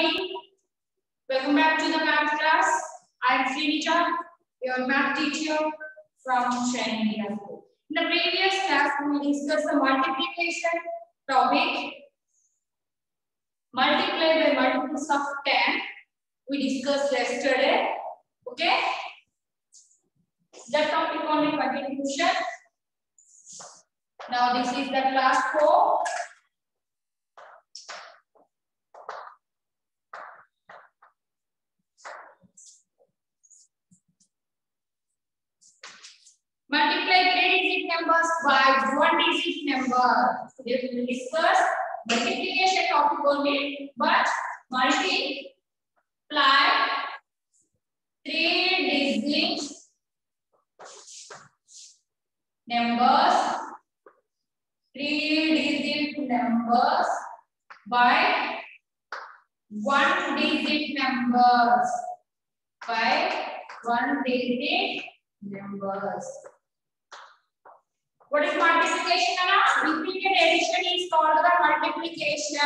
morning. Welcome back to the math class. I am Srinija, your math teacher from Shine India. In the previous class, we discussed the multiplication topic. Multiply by multiples of 10. We discussed yesterday. Okay? That topic only continuation. Now this is the class 4. Numbers by one digit number. Today we will discuss multiplication topic only, but multiply three digit numbers, three digit numbers by one digit numbers by one digit numbers. What is multiplication? Anna? Repeated addition is called the multiplication.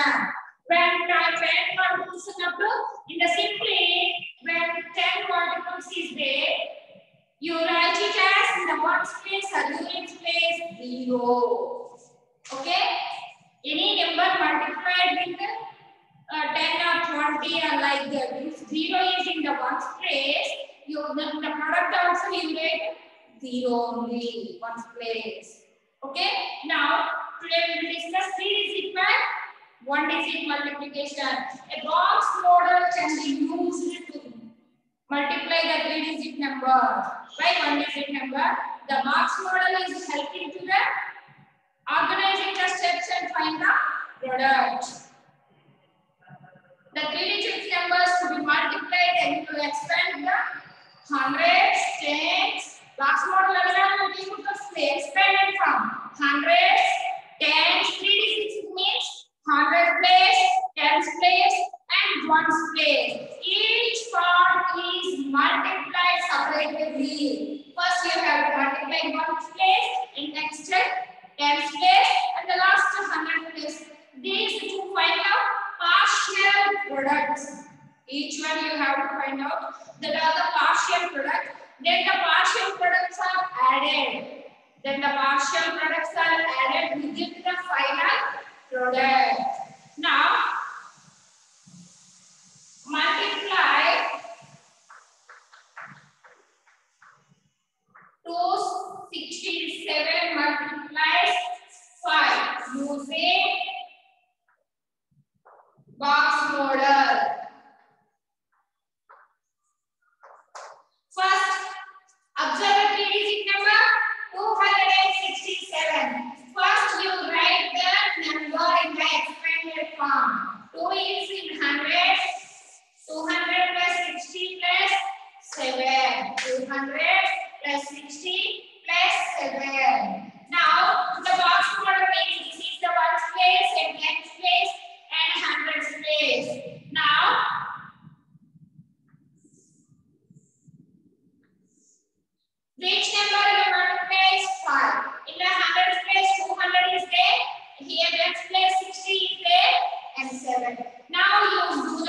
When time 10 multiples up in the simply when 10 multiples is there, you write it as in the ones place or units place zero. Okay? Any number multiplied with uh, 10 or 20 or like that. If zero is in the ones place, you the, the product also you write zero only, ones place. Okay? Now, today we will discuss digit math, one digit multiplication. A box model can be used to multiply the three digit number by one digit number. The box model is helping to the organizing the steps and find the product. The three digit numbers to be multiplied and to expand the hundreds, tens, box model available we could expanded from hundreds, tens, three digits means hundred place, tens place, and ones place. Each part is multiplied separately. First you have to multiply ones place, in next tens place, and the last hundred place. These to find out partial products. Each one you have to find out that are the partial product. Then the partial products are added. Then the partial products are added within the final product. Now, multiply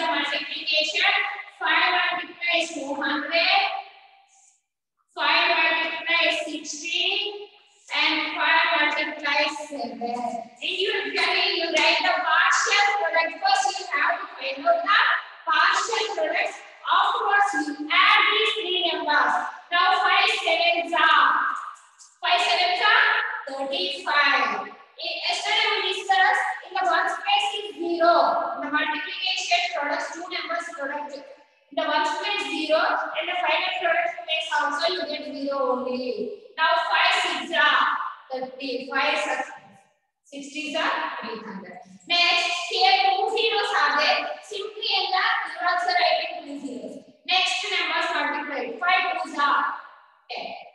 you do the multiplication. 5 multiplies 200. 5 multiplies 60 and 5 multiplies 7. And usually you write the partial product. First you have to find out the partial products. Afterwards you add these three numbers. Now 5 sevens are 5 sevens are 35. Yesterday we discussed in the ones place is 0. In the multiplication products, two numbers product. The ones place 0 and the final product place also you get 0 only. Now 5 6 are 30, 5 60s are 300. Next, here two zeros are there. Simply in the you also writing two zeros. Next numbers multiplied. 5 twos are 10.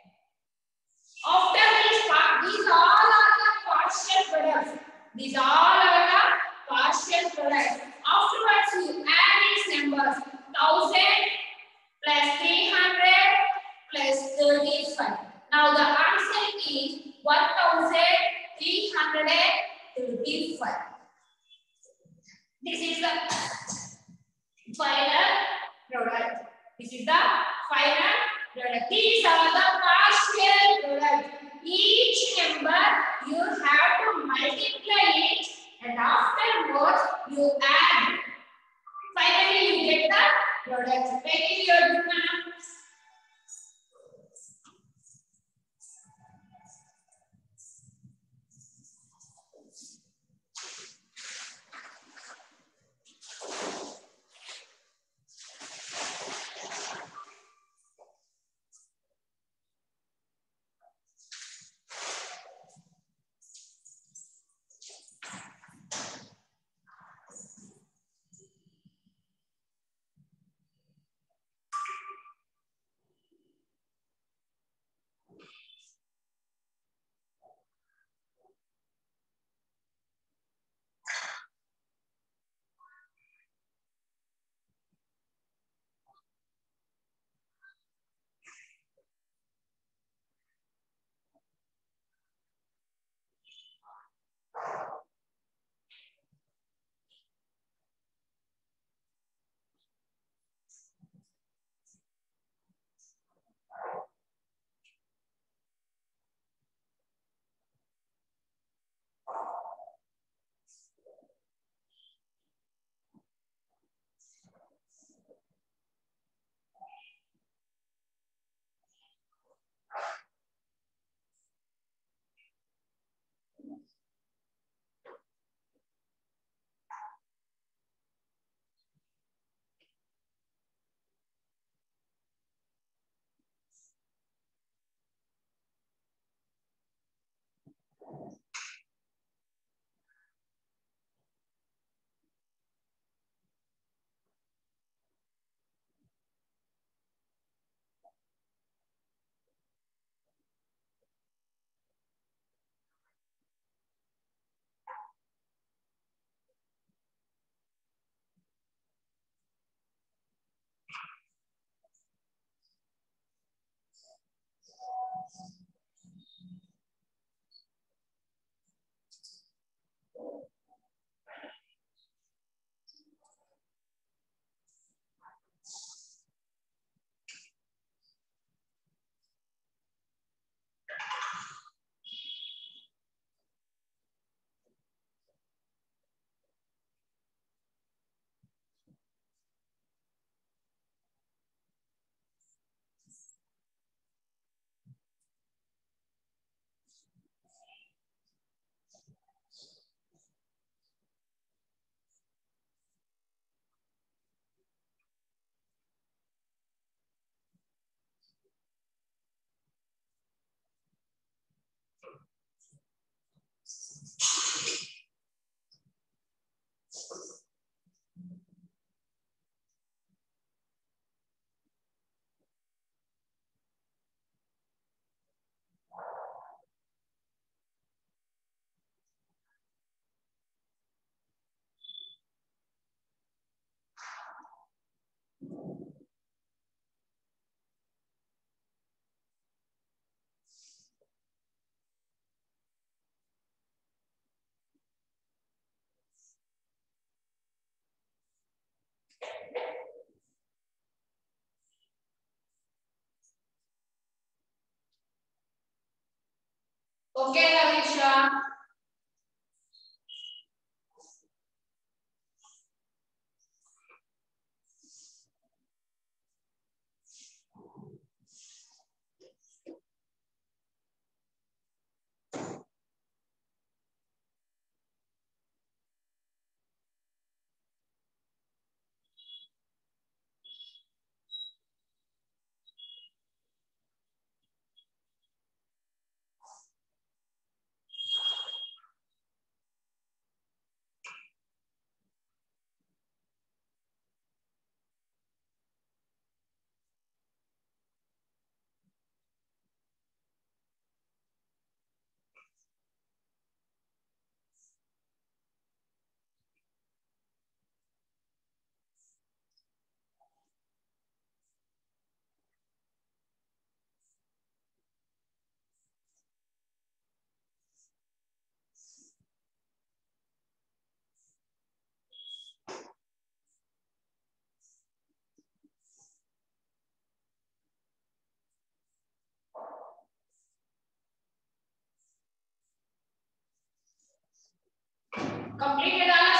After these, these all are the partial products. These all are the partial products. Okay, Ravisha. Completed all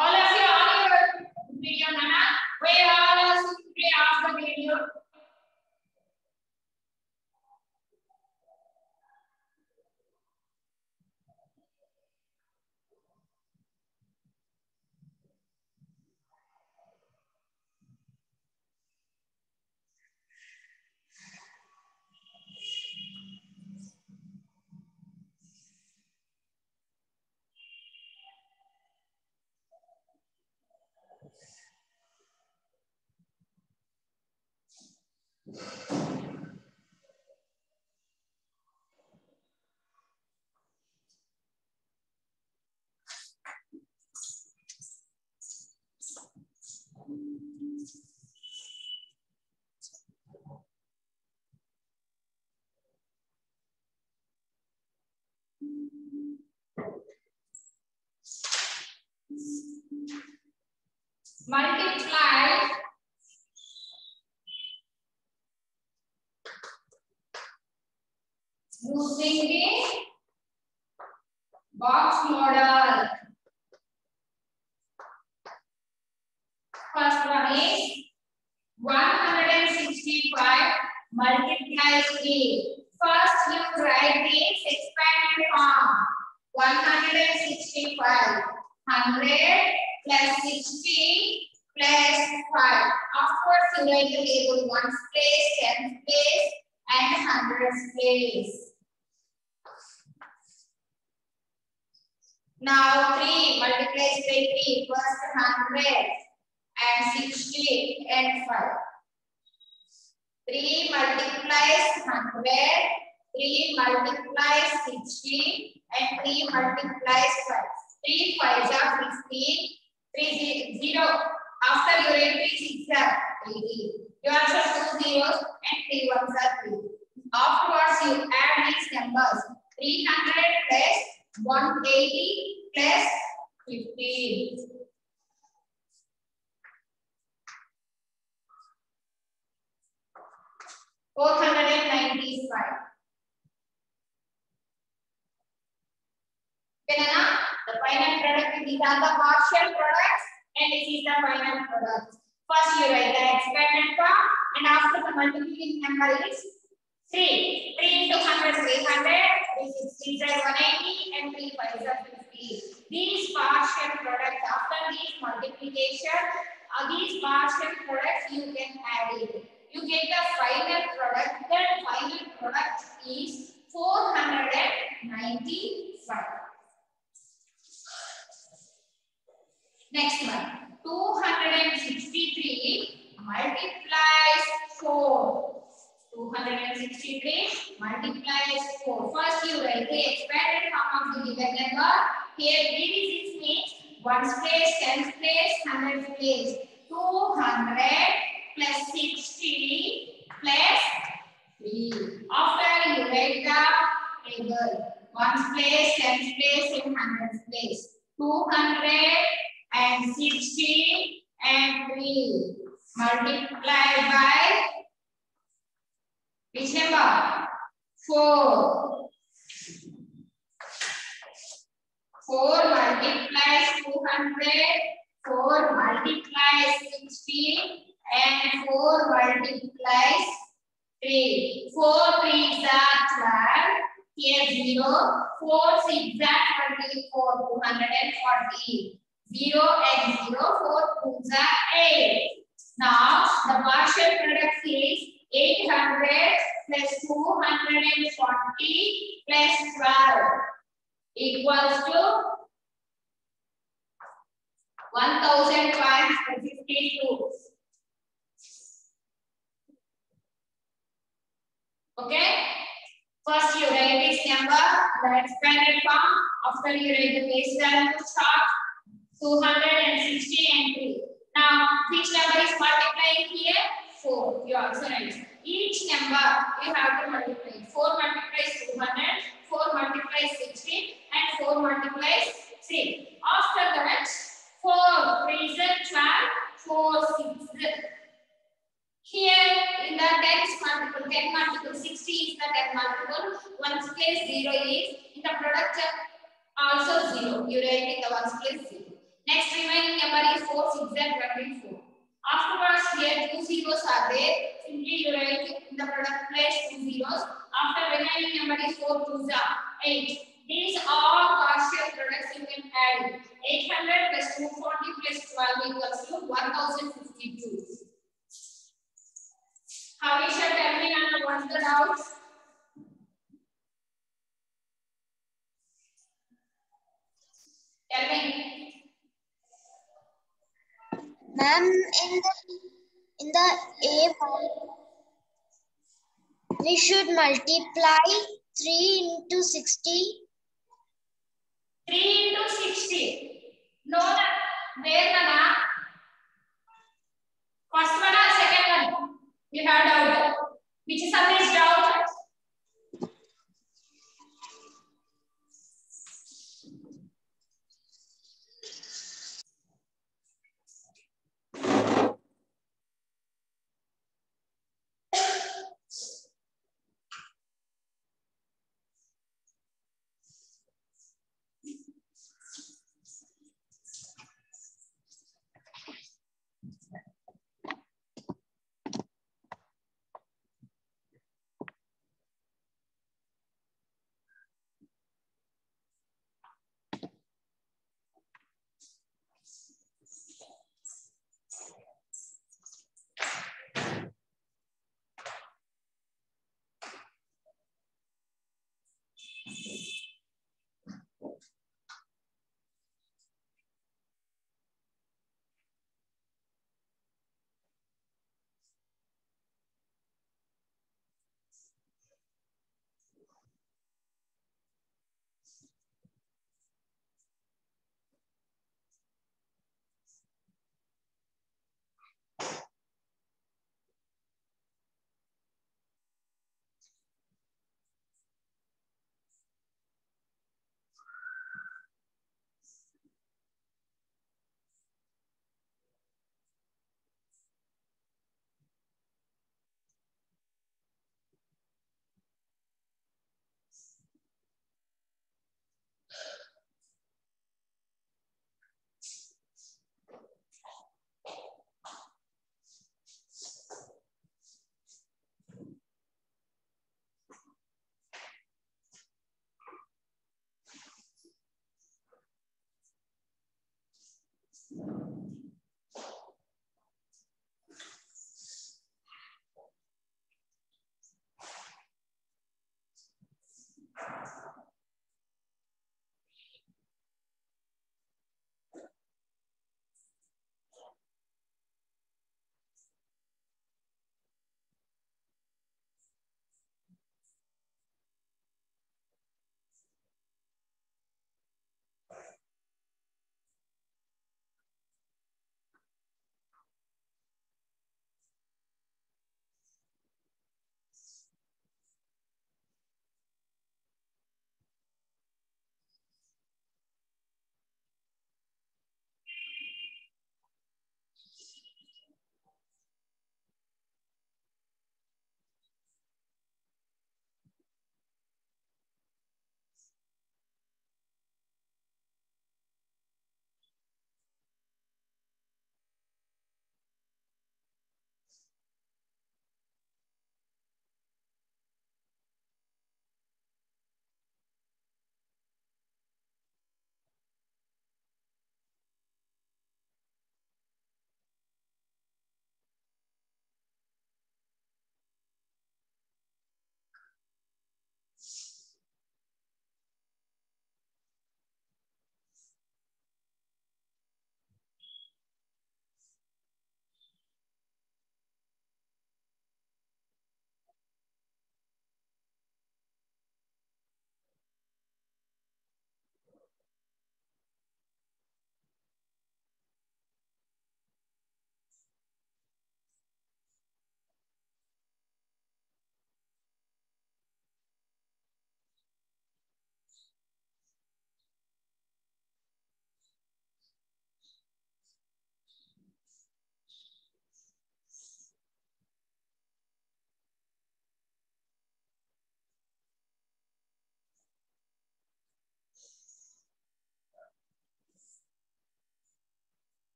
All of you your video, Nana. Where all of you play off the? Multiply using the box model. First one is 165 multiplies 3. First you write this expanded form. 165. 100 plus 60 plus 5. Afterwards you write the table 1's place, 10's place and 100's place. Now 3 multiplies by 3. First 100 and 60 and 5. 3 multiplies 100, 3 multiplies 60 and 3 multiplies 5. 3 5s are 16, 3 0. After your entry 6 are 80. You answer 2 zeros and 3 ones are 3. Afterwards you add these numbers. 300 plus 180 plus 15. Four hundred and ninety-five. Okay? The final product, these are the partial products and this is the final product. First you write the expanded form and after the multiplication number is 3. 3 into 100 300, 3 60 is 180 and 3 5 is 50. These partial products after these multiplication, uh, these partial products you can add. You get the final product. The final product is 495. Next one. 263 multiplies 4. 263 multiplies 4. First you write the expanded form of the given number. Here BD6 means 1's place, 10's place, 100's place. 200 plus 60 plus 3. After you write the table. 1's place, 10's place, and 100's place. 260 and 3 multiplied by which number? 4. 4 multiplies 200, 4 multiplies 60, and 4 multiplies 3. 4 3s are 12. Here 0. 4 6 are 24. 240. 0 and 0. 4 2s are 8. Now the partial product is 800 plus 240 plus 12 equals to 1552. Okay? First you write this number, Let's the expanded form. After you write the base value, start 260 and 3. Now, which number is multiplying here? 4. You also write. Each number you have to multiply. 4 multiplies 200, 4 multiplies 60, and 4 multiplies 3. After that, 4 3 is 12, 4 6. Here in the tens multiple, 10 multiple, 60 is the 10 multiple, ones place 0 is in the product also 0. You write in the ones place 0. Next remaining number is 4, 6 and 24. Afterwards here two zeros are there. Simply you write in the product place two zeros. After remaining number is 4 2 8. These are partial products you can add. 800 plus 240 plus 12 equals to 1052. How shall tell me and what's the doubt? Tell me. Ma'am, in the in the A one, we should multiply three into sixty. 3 into 60. No, where Nana? First one or second one? You have doubt. Which sum is doubt? So.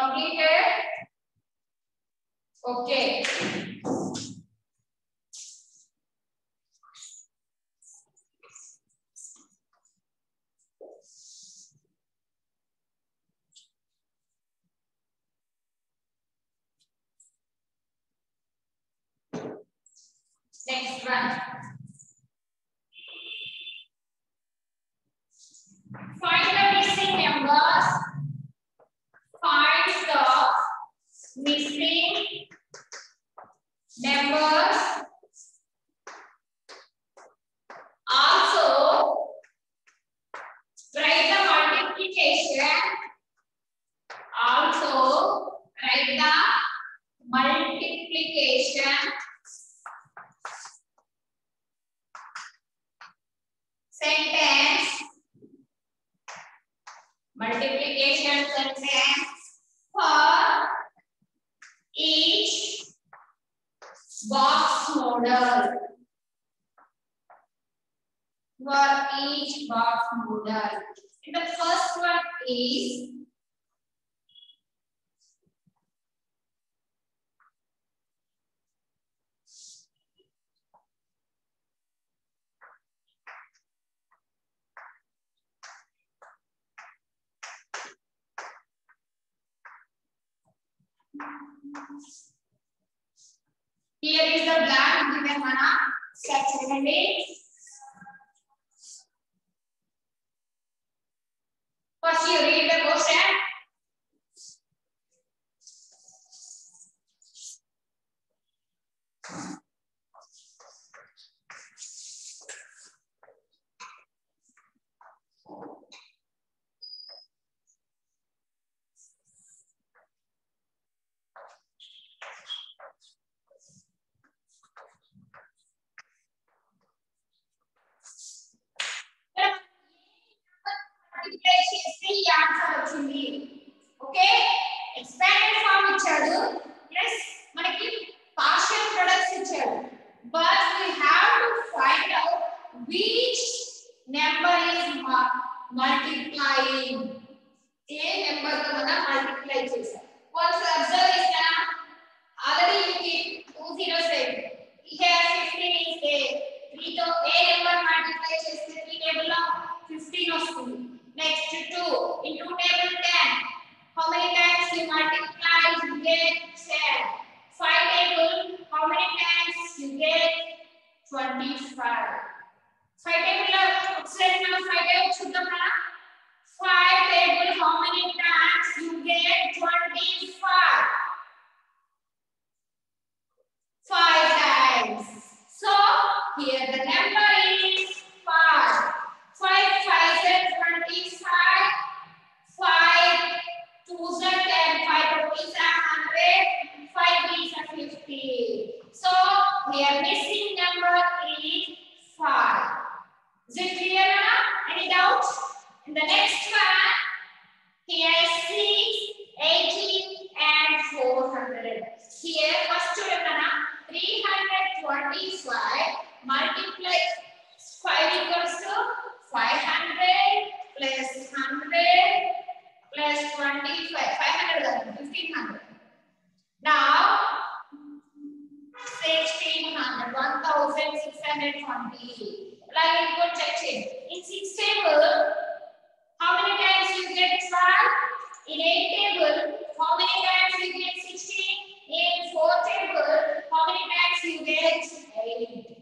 Completed? Okay. Next one. Find the missing numbers. Find the missing numbers. Also, write the multiplication. Also, write the multiplication. Sentence. Multiplication sentence for each box model. For each box model. And the first one is Here is the blank given on a section heading. First, you read the question. Thank you. answer 1620 like input check change in 6 table how many times you get 12 in 8 table how many times you get 16 in 4 table how many times you get 8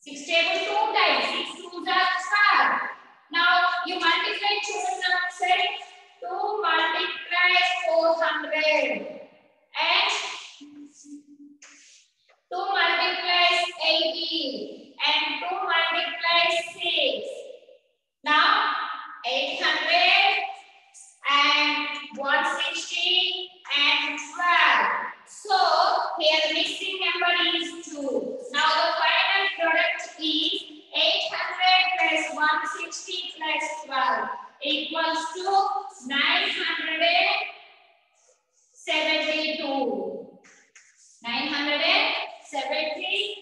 6 table 2 times. 6 2s are 12 now you multiply children outside 2 multiply 400 and 2 multiplies 80 and 2 multiplies 6 now 800 and 160 and 12. So here the missing number is 2. Now the final product is 800 plus 160 plus 12 equals to 972. 972.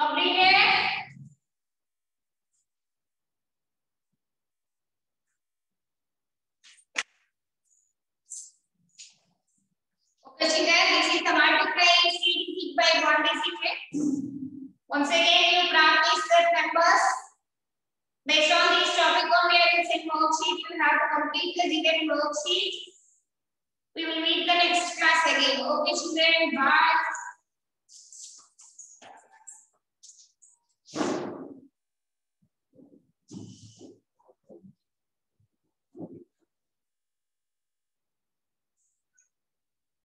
Completed? Okay, children, this is the multiplying sheet by one digit. Once again, you practice the numbers. Based on this topic only, I will send worksheet. You have to complete the given worksheet. We will meet the next class again. Okay, children, bye.